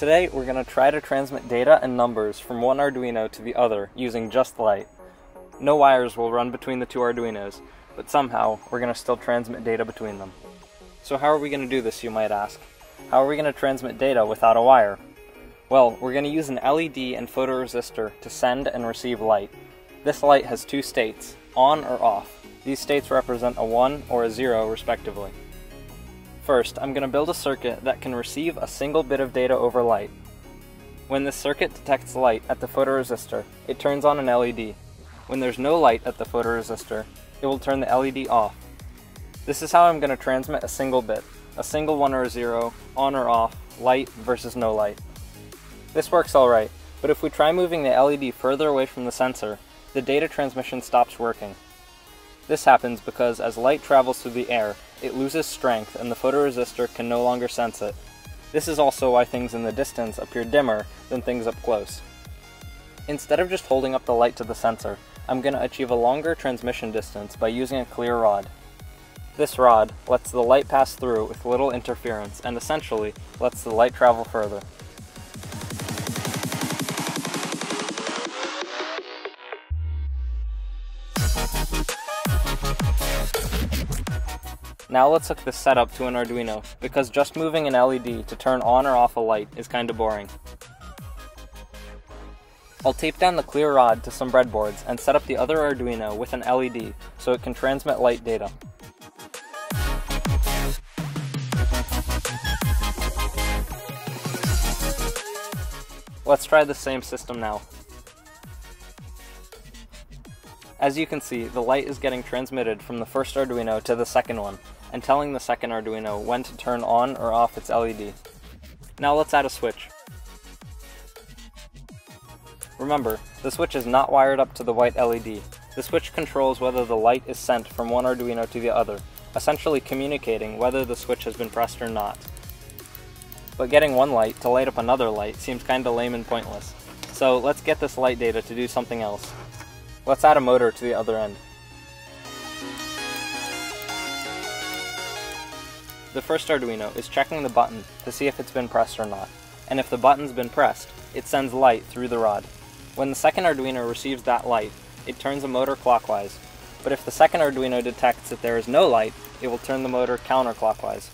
Today we're going to try to transmit data and numbers from one Arduino to the other using just light. No wires will run between the two Arduinos, but somehow we're going to still transmit data between them. So how are we going to do this, you might ask? How are we going to transmit data without a wire? Well, we're going to use an LED and photoresistor to send and receive light. This light has two states, on or off. These states represent a 1 or a 0 respectively. First, I'm going to build a circuit that can receive a single bit of data over light. When this circuit detects light at the photoresistor, it turns on an LED. When there's no light at the photoresistor, it will turn the LED off. This is how I'm going to transmit a single bit, a single 1 or a 0, on or off, light versus no light. This works alright, but if we try moving the LED further away from the sensor, the data transmission stops working. This happens because as light travels through the air, it loses strength and the photoresistor can no longer sense it. This is also why things in the distance appear dimmer than things up close. Instead of just holding up the light to the sensor, I'm going to achieve a longer transmission distance by using a clear rod. This rod lets the light pass through with little interference and essentially lets the light travel further. Now let's hook this setup to an Arduino, because just moving an LED to turn on or off a light is kinda boring. I'll tape down the clear rod to some breadboards and set up the other Arduino with an LED so it can transmit light data. Let's try the same system now. As you can see, the light is getting transmitted from the first Arduino to the second one, and telling the second Arduino when to turn on or off its LED. Now let's add a switch. Remember, the switch is not wired up to the white LED. The switch controls whether the light is sent from one Arduino to the other, essentially communicating whether the switch has been pressed or not. But getting one light to light up another light seems kinda lame and pointless. So let's get this light data to do something else. Let's add a motor to the other end. The first Arduino is checking the button to see if it's been pressed or not, and if the button's been pressed, it sends light through the rod. When the second Arduino receives that light, it turns the motor clockwise, but if the second Arduino detects that there is no light, it will turn the motor counterclockwise.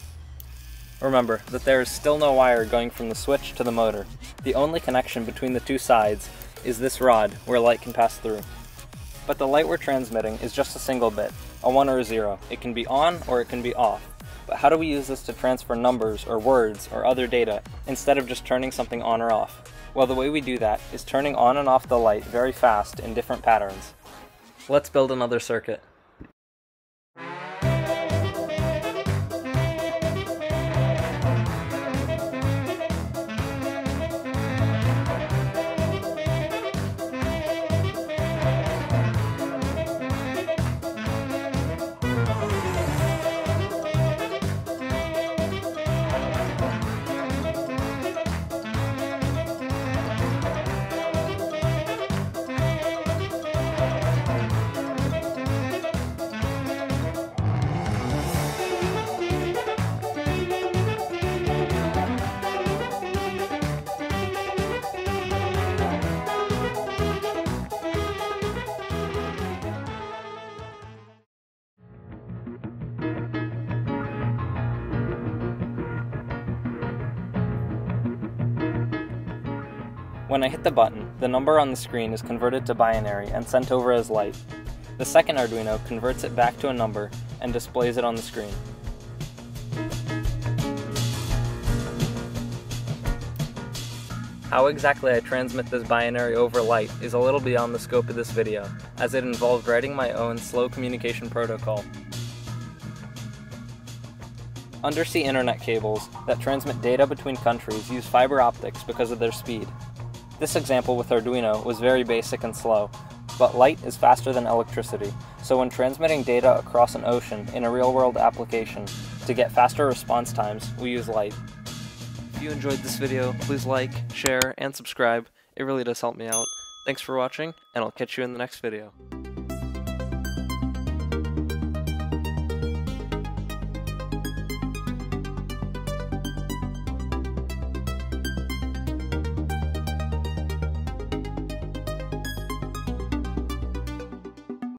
Remember that there is still no wire going from the switch to the motor. The only connection between the two sides is this rod where light can pass through. But the light we're transmitting is just a single bit, a 1 or a 0. It can be on or it can be off. But how do we use this to transfer numbers or words or other data instead of just turning something on or off? Well, the way we do that is turning on and off the light very fast in different patterns. Let's build another circuit. When I hit the button, the number on the screen is converted to binary and sent over as light. The second Arduino converts it back to a number and displays it on the screen. How exactly I transmit this binary over light is a little beyond the scope of this video, as it involved writing my own slow communication protocol. Undersea internet cables that transmit data between countries use fiber optics because of their speed. This example with Arduino was very basic and slow, but light is faster than electricity, so when transmitting data across an ocean in a real-world application, to get faster response times, we use light. If you enjoyed this video, please like, share, and subscribe. It really does help me out. Thanks for watching, and I'll catch you in the next video.